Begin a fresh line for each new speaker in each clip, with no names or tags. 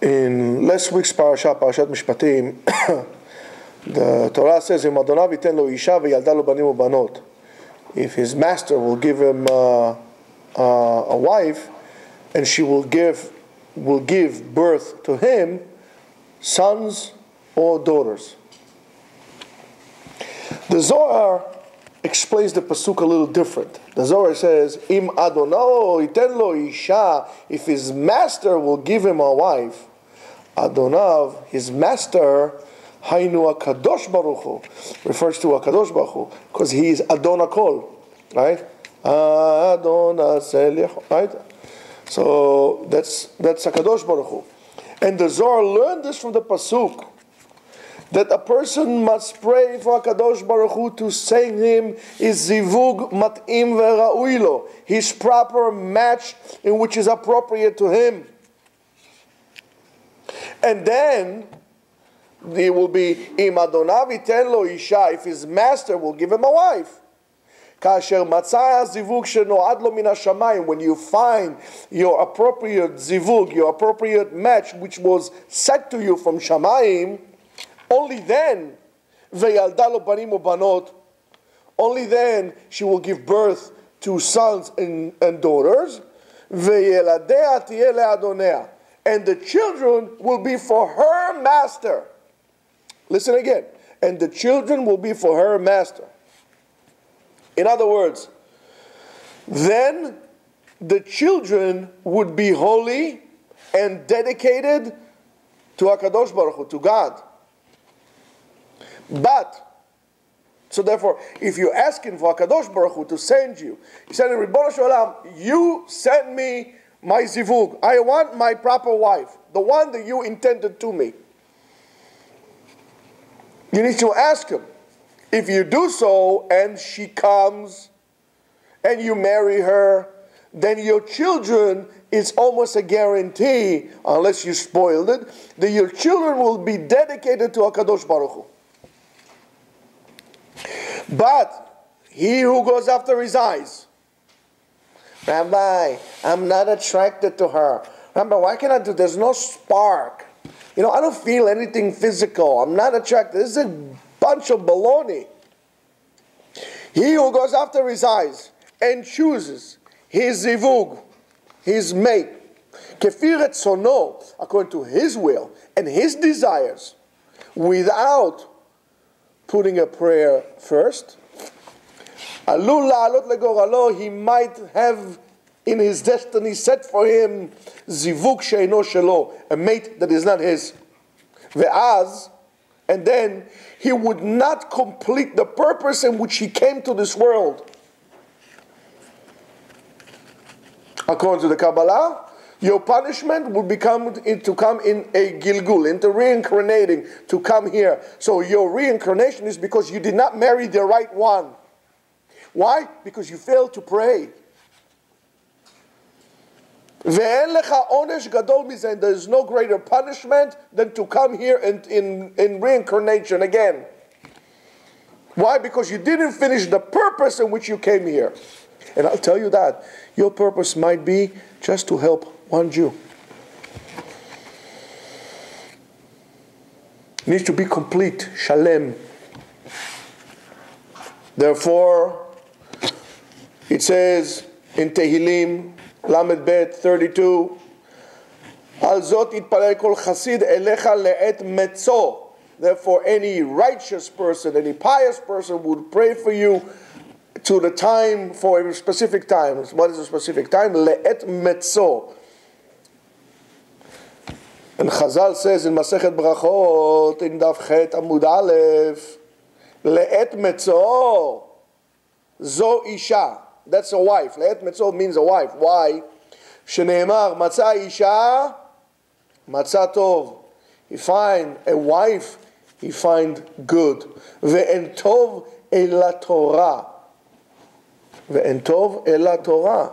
In last week's parasha, Parashat Mishpatim, the Torah says, "Im Adonav iten lo isha v'yalda lo banim ubanot." If his master will give him uh, uh, a wife, and she will give will give birth to him, sons or daughters. The Zohar explains the pasuk a little different. The Zohar says, "Im Adono iten lo isha." If his master will give him a wife, Adonav, his master, Hainu Akadosh Baruch Hu, refers to Akadosh Baruch Hu, because he is Adon Akol, right? Adon right? So that's that's Akadosh Baruch Hu. And the Zohar learned this from the pasuk that a person must pray for Akadosh Baruch Hu to send him is zivug mat'im ve'ra'uilo, his proper match in which is appropriate to him. And then there will be im adonav iten lo isha, if his master will give him a wife. כאשר מצא הזיווג שנועד לו מן השמיים, when you find your appropriate zivug, your appropriate match, which was set to you from shamayim, only then, וילדה לו בנים ובנות, only then she will give birth to sons and, and daughters, וילדיה תהיה לאדוניה, and the children will be for her master. Listen again, and the children will be for her master. In other words, then the children would be holy and dedicated to Hakadosh Baruch Hu, to God. But, so therefore, if you're asking for Hakadosh Baruch Hu to send you, he said, Ribbon Shalom, you send me my zivug. I want my proper wife, the one that you intended to me. You need to ask him. If you do so and she comes and you marry her, then your children is almost a guarantee, unless you spoiled it, that your children will be dedicated to Akadosh Baruch Hu. But he who goes after his eyes, Rabbi, I'm not attracted to her. Rabbi, why can't I do? There's no spark. You know, I don't feel anything physical. I'm not attracted. This is a bunch of baloney. He who goes after his eyes and chooses his zivug, his mate, kefi retzono, according to his will and his desires, without putting a prayer first, he might have in his destiny set for him sheino shelo, a mate that is not his. Ve'az, and then he would not complete the purpose in which he came to this world. According to the Kabbalah, your punishment would become to come in a gilgul, into reincarnating, to come here. So your reincarnation is because you did not marry the right one. Why? Because you failed to pray. ואין לך עונש גדול מזה, and there is no greater punishment than to come here in, in, in reincarnation again. Why? Because you didn't finish the purpose in which you came here. And I'll tell you that. Your purpose might be just to help one Jew. It needs to be complete, shalem. Therefore, it says in Tehillim, Lamed Bet 32, "Al zot יתפלל כל chasid elecha le'et מצוא. Therefore, any righteous person, any pious person would pray for you to the time, for a specific time. What is a specific time? Le'et מצוא. And Chazal says in Masechet Brachot, in Daf Chet Amud Aleph, "Le'et מצוא, zo isha." That's a wife. Le'et metzo means a wife. Why? שנאמר, מצא אישה, מצא טוב. He find a wife, he find good. ואין טוב אלא תורה. ואין טוב אלא תורה.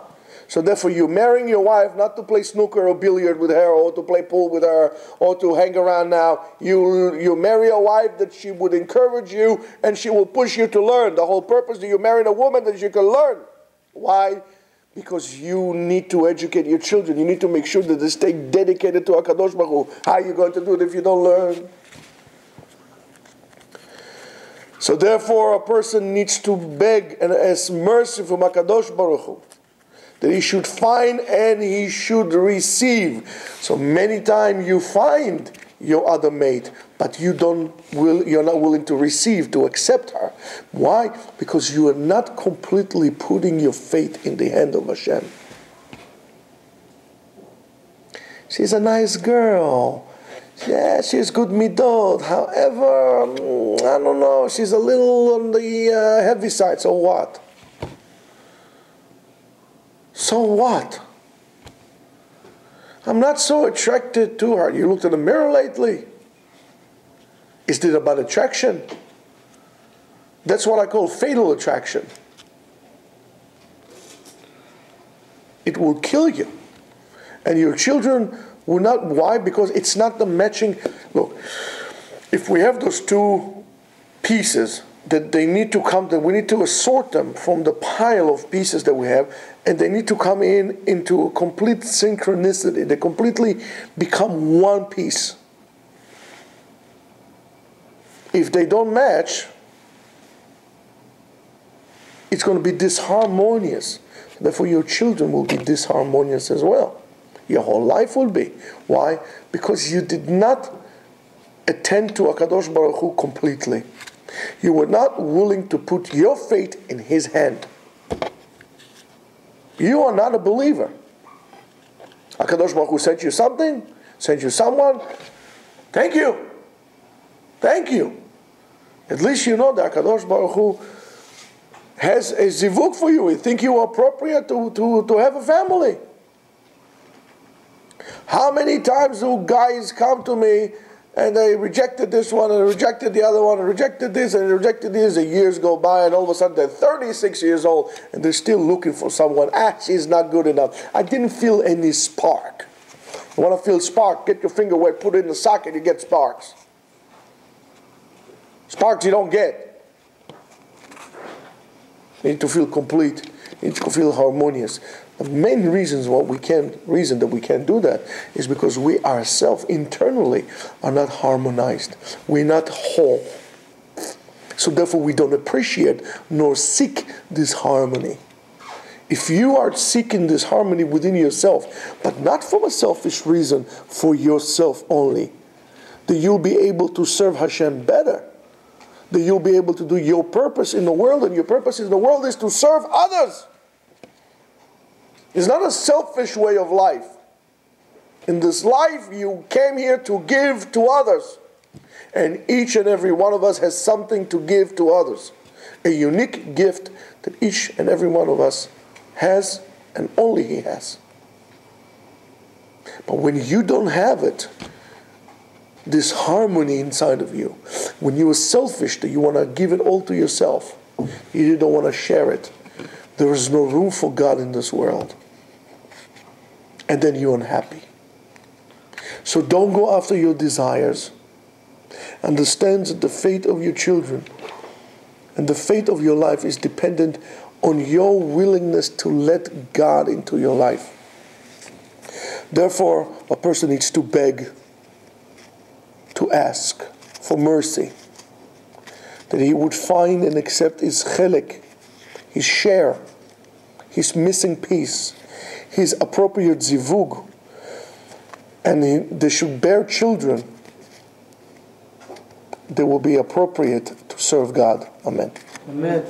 So therefore, you're marrying your wife not to play snooker or billiard with her, or to play pool with her, or to hang around now. You you marry a wife that she would encourage you and she will push you to learn. The whole purpose that you marry a woman that you can learn. Why? Because you need to educate your children. You need to make sure that they stay dedicated to HaKadosh Baruch. How are you going to do it if you don't learn? So therefore, a person needs to beg and ask mercy from HaKadosh Baruch Hu. That he should find and he should receive. So many times you find your other mate, but you don't will you're not willing to receive, to accept her. Why? Because you are not completely putting your faith in the hand of Hashem. She's a nice girl. Yeah, she's good midot. However, mm, I don't know, she's a little on the uh, heavy side. So what? So what? I'm not so attracted to her. You looked in the mirror lately? Is it about attraction? That's what I call fatal attraction. It will kill you. And your children will not. Why? Because it's not the matching. Look, if we have those two pieces, that they need to come, that we need to assort them from the pile of pieces that we have, and they need to come in into a complete synchronicity. They completely become one piece. If they don't match, it's going to be disharmonious. Therefore, your children will be disharmonious as well. Your whole life will be. Why? Because you did not attend to Akadosh Baruch Hu completely. You were not willing to put your faith in His hand. You are not a believer. Akadosh Baruch Hu sent you something, sent you someone. Thank you. Thank you. At least you know that Akadosh Baruch Hu has a zivuk for you. He think you are appropriate to, to, to have a family. How many times do guys come to me and they rejected this one and rejected the other one and rejected this and rejected this? And years go by and all of a sudden they're 36 years old and they're still looking for someone. Ah she's not good enough. I didn't feel any spark. You want to feel spark get your finger wet put it in the socket you get sparks sparks you don't get you need to feel complete you need to feel harmonious the main reasons what we can reason that we can't do that is because we ourselves internally are not harmonized. We're not whole. So therefore we don't appreciate nor seek this harmony. If you are seeking this harmony within yourself, but not from a selfish reason for yourself only, that you'll be able to serve Hashem better. That you'll be able to do your purpose in the world, and your purpose in the world is to serve others. It's not a selfish way of life. In this life, you came here to give to others. And each and every one of us has something to give to others. A unique gift that each and every one of us has, and only He has. But when you don't have it, this harmony inside of you, when you are selfish, that you want to give it all to yourself, you don't want to share it, there is no room for God in this world and then you're unhappy. So don't go after your desires. Understand that the fate of your children and the fate of your life is dependent on your willingness to let God into your life. Therefore, a person needs to beg, to ask for mercy, that he would find and accept his chelik, his share, his missing piece his appropriate zivug, and he, they should bear children they will be appropriate to serve God. Amen.
Amen.